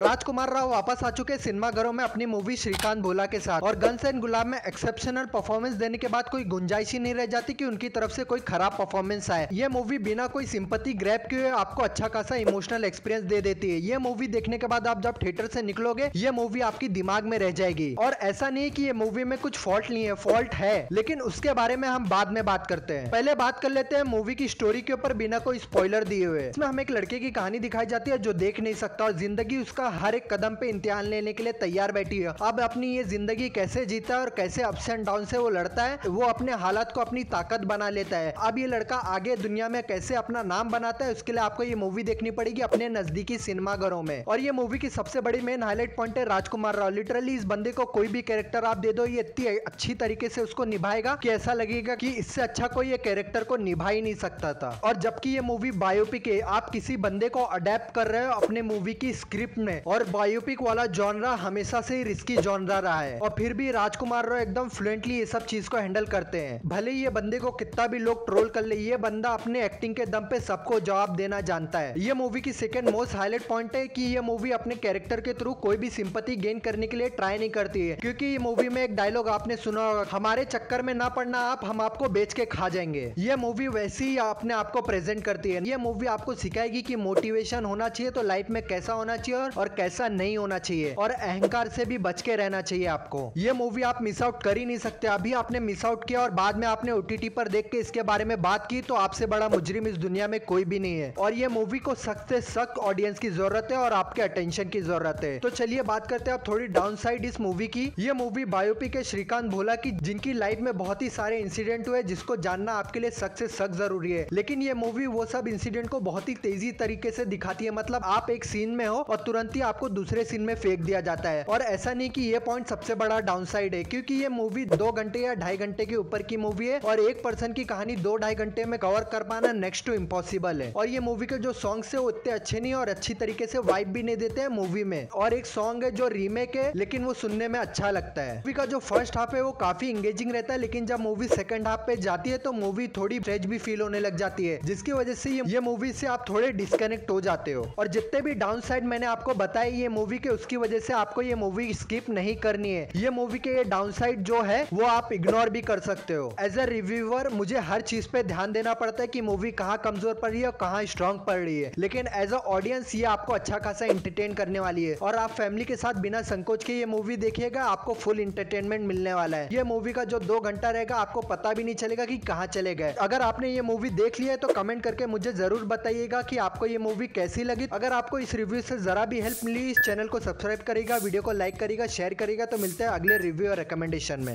राजकुमार राव वापस आ चुके सिनेमा घरों में अपनी मूवी श्रीकांत भोला के साथ। और गन्स एंड गुलाब में एक्सेप्शनल परफॉर्मेंस देने के बाद कोई गुंजाइश ही नहीं रह जाती कि उनकी तरफ़ से कोई खराब परफॉर्मेंस आए। ये मूवी बिना कोई सिंपति ग्रैप के आपको अच्छा खासा इमोशनल एक्सपीरियंस दे देती है। ये मूवी देखने के बाद आप जब थिएटर से निकलोगे, ये मूवी आपकी दिमाग में रह जाएगी। और ऐसा नहीं की ये मूवी में कुछ फॉल्ट नहीं है फॉल्ट है। लेकिन उसके बारे में हम बाद में बात करते हैं। पहले बात कर लेते हैं मूवी की स्टोरी के ऊपर बिना कोई स्पॉइलर दिए हुए। इसमें हमें एक लड़के की कहानी दिखाई जाती है जो देख नहीं सकता और ज़िंदगी उसका हर एक कदम पे इम्तिहान लेने के लिए तैयार बैठी है। अब अपनी ये ज़िंदगी कैसे जीता है और कैसे अप्स एंड डाउन से वो लड़ता है, वो अपने हालात को अपनी ताकत बना लेता है। अब ये लड़का आगे दुनिया में कैसे अपना नाम बनाता है, उसके लिए आपको ये मूवी देखनी पड़ेगी अपने नजदीकी सिनेमा घरों में। और ये मूवी की सबसे बड़ी मेन हाईलाइट पॉइंट है राजकुमार राव। लिटरली इस बंदे को कोई भी कैरेक्टर आप दे दो, ये इतनी अच्छी तरीके से उसको निभाएगा कि ऐसा लगेगा कि इससे अच्छा कोई ये कैरेक्टर को निभा ही नहीं सकता था। और जबकि ये मूवी बायोपिक है, आप किसी बंदे को अडेप्ट कर रहे हो अपने मूवी की स्क्रिप्ट में। और बायोपिक वाला जॉनरा हमेशा से ही रिस्की जॉनरा रहा है। और फिर भी राजकुमार राव एकदम फ्लुएंटली ये सब चीज़ को हैंडल करते हैं। भले ये बंदे को कितना भी लोग ट्रोल कर ले, ये बंदा अपने एक्टिंग के दम पे सबको जवाब देना जानता है। ये मूवी की सेकेंड मोस्ट हाईलाइट पॉइंट है कि ये मूवी अपने कैरेक्टर के थ्रू कोई भी सिंपति गेन करने के लिए ट्राई नहीं करती है। क्यूँकी ये मूवी में एक डायलॉग आपने सुना होगा, हमारे चक्कर में ना पड़ना, आप, हम आपको बेच के खा जाएँगे। ये मूवी वैसे ही अपने आप को प्रेजेंट करती है। ये मूवी आपको सिखाएगी कि मोटिवेशन होना चाहिए तो लाइफ में कैसा होना चाहिए और कैसा नहीं होना चाहिए और अहंकार से भी बच के रहना चाहिए आपको। ये मूवी आप मिस आउट कर ही नहीं सकते। अभी आपने मिस आउट किया और बाद में आपने ओटीटी पर देख के इसके बारे में बात की तो आपसे बड़ा मुजरिम इस दुनिया में कोई भी नहीं है। और ये मूवी को सख्त से सख्त ऑडियंस की ज़रूरत है और आपके अटेंशन की ज़रूरत है। तो चलिए बात करते हैं आप थोड़ी डाउन साइड इस मूवी की। ये मूवी बायोपिक है श्रीकांत भोला की, जिनकी लाइफ में बहुत ही सारे इंसिडेंट हुए, जिसको जानना आपके लिए सख्त से सख्त ज़रूरी है। लेकिन ये मूवी वो सब इंसिडेंट को बहुत ही तेज़ी तरीके से दिखाती है। मतलब आप एक सीन में हो और तुरंत ही आपको दूसरे सीन में फेंक दिया जाता है। और ऐसा नहीं कि ये पॉइंट सबसे बड़ा डाउनसाइड है क्योंकि ये मूवी दो घंटे या ढाई घंटे के ऊपर की मूवी है और एक पर्सन की कहानी दो ढाई घंटे में कवर कर पाना नेक्स्ट टू इम्पॉसिबल है। और ये मूवी के जो सॉन्ग्स है वो इतने अच्छे नहीं और अच्छी तरीके से वाइब भी नहीं देते हैं मूवी में। और एक सॉन्ग है जो रीमेक है लेकिन वो सुनने में अच्छा लगता है। मूवी का जो फ़र्स्ट हाफ़ है वो काफ़ी इंगेजिंग रहता है लेकिन जब मूवी सेकंड हाफ़ पे जाती है तो मूवी थोड़ी फ्रेज भी फील होने लग जाती है जिसकी वजह से ये, मूवी से आप थोड़े डिस्कनेक्ट हो जाते हो। और जितने भी डाउन मैंने आपको बताया ये मूवी के, उसकी वजह से आपको ये मूवी स्किप नहीं करनी है। ये मूवी के ये डाउन साइड जो है, वो आप इग्नोर भी कर सकते हो। एज ए रिव्यूअर मुझे हर चीज़ पे ध्यान देना पड़ता है कि मूवी कहाँ कमज़ोर पड़ रही है और कहाँ स्ट्रॉन्ग पड़ रही है। लेकिन एज अ ऑडियंस ये आपको अच्छा खासा इंटरटेन करने वाली है। और आप फैमिली के साथ बिना संकोच के ये मूवी देखिएगा, आपको फुल इंटरटेनमेंट मिलने वाला है। ये मूवी का जो दो घंटा रहेगा, आपको पता भी नहीं चलेगा कि कहाँ चले गए। अगर आपने ये मूवी देख लिया है तो कमेंट करके मुझे ज़रूर बताइएगा कि आपको ये मूवी कैसी लगी। अगर आपको इस रिव्यू से जरा भी हेल्प इस चैनल को सब्सक्राइब करेगा वीडियो को लाइक करेगा शेयर करेगा तो मिलते हैं अगले रिव्यू और रिकमेंडेशन में।